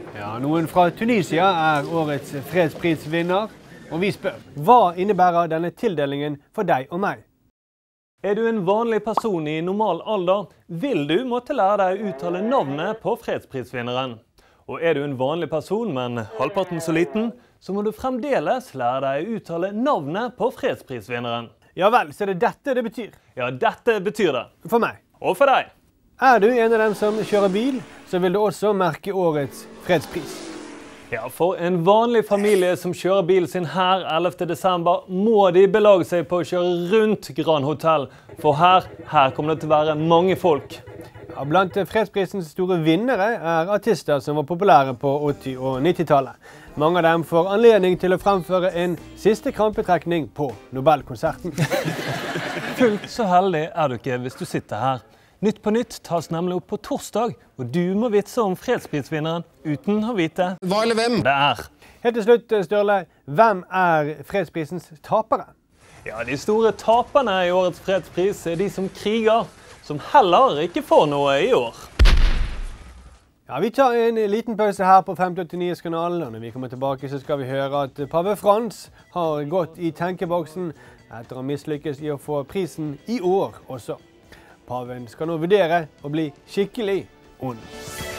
Ja, Noen fra Tunisia er årets fredsprisvinner. Og vi spør hva innebærer denne tildelingen for deg og meg? Er du en vanlig person i normal alder, vil du måtte lære deg å uttale navnet på fredsprisvinneren. Og er du en vanlig person, men halvparten så liten, så må du fremdeles lære deg å uttale navnet på fredsprisvinneren. Ja vel, så det er dette det betyr. Ja, dette betyr det. For meg. Og for deg. Er du en av dem som kjører bil, så vil du også merke årets fredspris. Ja, For en vanlig familie som kjører bilen sin her 11.12, må de belage seg på å kjøre rundt Grand Hotell. For her, her kommer det til å være mange folk. Ja, blant fredsprisens store vinnere er artister som var populære på 80- og 90-tallet. Mange av dem får anledning til å fremføre en siste krampetrekning på Nobelkonserten. Fullt så heldig er du ikke hvis du sitter her. Nytt på nytt tas nemlig opp på torsdag, og du må vitse om fredsprisvinneren uten å vite Hva eller hvem? det er. Helt til slutt, Sturle. Hvem er fredsprisens tapere? Ja, De store taperne i årets fredspris er de som kriger, som heller ikke får noe i år. Ja, Vi tar en liten pause her på 589-kanalen. og Når vi kommer tilbake, så skal vi høre at pave Frans har gått i tenkeboksen etter å ha mislykkes i å få prisen i år også. Paven skal nå vurdere å bli skikkelig ond.